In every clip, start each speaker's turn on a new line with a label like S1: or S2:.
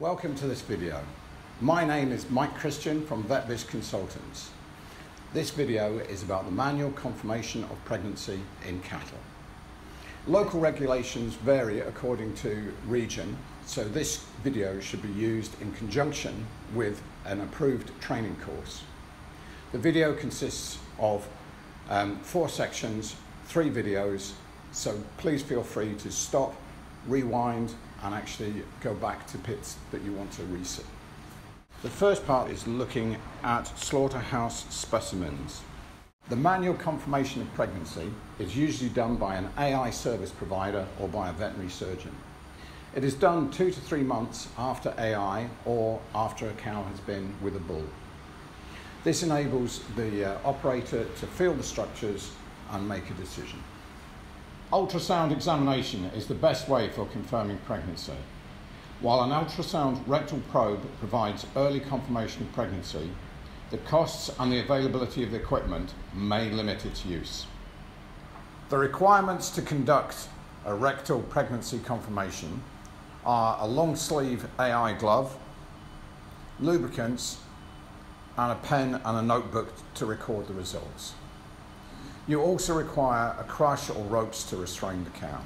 S1: Welcome to this video. My name is Mike Christian from Vetbiz Consultants. This video is about the manual confirmation of pregnancy in cattle. Local regulations vary according to region, so this video should be used in conjunction with an approved training course. The video consists of um, four sections, three videos, so please feel free to stop, rewind, and actually go back to pits that you want to reset. The first part is looking at slaughterhouse specimens. The manual confirmation of pregnancy is usually done by an AI service provider or by a veterinary surgeon. It is done two to three months after AI or after a cow has been with a bull. This enables the uh, operator to feel the structures and make a decision. Ultrasound examination is the best way for confirming pregnancy. While an ultrasound rectal probe provides early confirmation of pregnancy, the costs and the availability of the equipment may limit its use. The requirements to conduct a rectal pregnancy confirmation are a long sleeve AI glove, lubricants, and a pen and a notebook to record the results. You also require a crush or ropes to restrain the cow.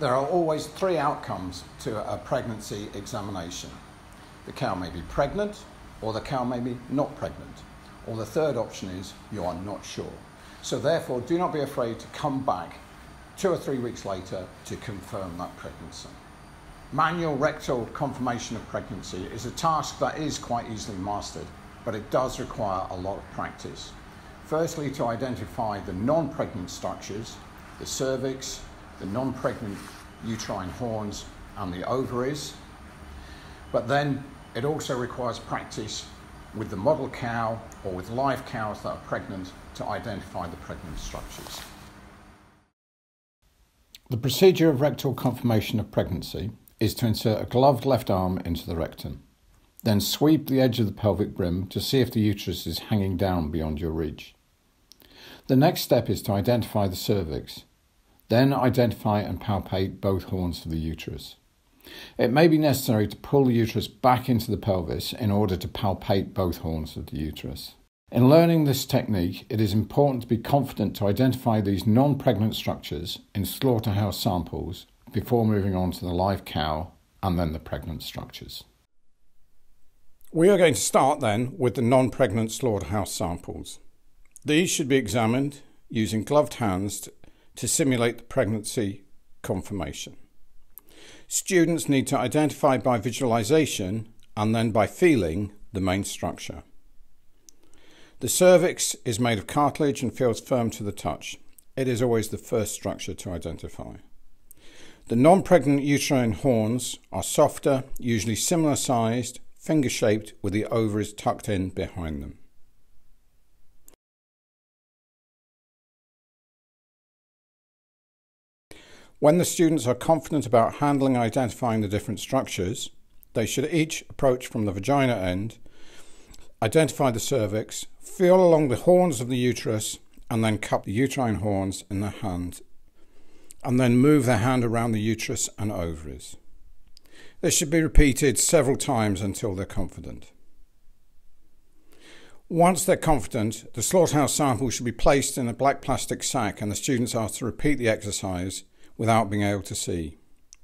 S1: There are always three outcomes to a pregnancy examination. The cow may be pregnant, or the cow may be not pregnant, or the third option is you are not sure. So, therefore, do not be afraid to come back two or three weeks later to confirm that pregnancy. Manual rectal confirmation of pregnancy is a task that is quite easily mastered, but it does require a lot of practice. Firstly, to identify the non pregnant structures, the cervix, the non pregnant uterine horns, and the ovaries. But then it also requires practice with the model cow or with live cows that are pregnant to identify the pregnant structures. The procedure of rectal confirmation of pregnancy is to insert a gloved left arm into the rectum. Then sweep the edge of the pelvic brim to see if the uterus is hanging down beyond your reach. The next step is to identify the cervix. Then identify and palpate both horns of the uterus. It may be necessary to pull the uterus back into the pelvis in order to palpate both horns of the uterus. In learning this technique, it is important to be confident to identify these non pregnant structures in slaughterhouse samples before moving on to the live cow and then the pregnant structures. We are going to start then with the non pregnant slaughterhouse samples. These should be examined using gloved hands to simulate the pregnancy confirmation. Students need to identify by visualization and then by feeling the main structure. The cervix is made of cartilage and feels firm to the touch. It is always the first structure to identify. The non pregnant uterine horns are softer, usually similar sized, finger shaped, with the ovaries tucked in behind them. When the students are confident about handling and identifying the different structures, they should each approach from the vagina end, identify the cervix, feel along the horns of the uterus, and then cup the uterine horns in their hand, and then move their hand around the uterus and ovaries. This should be repeated several times until they're confident. Once they're confident, the slaughterhouse sample should be placed in a black plastic sack and the students are to repeat the exercise without being able to see.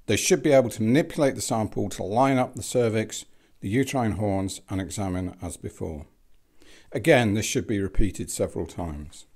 S1: They should be able to manipulate the sample to line up the cervix, the uterine horns, and examine as before. Again, this should be repeated several times.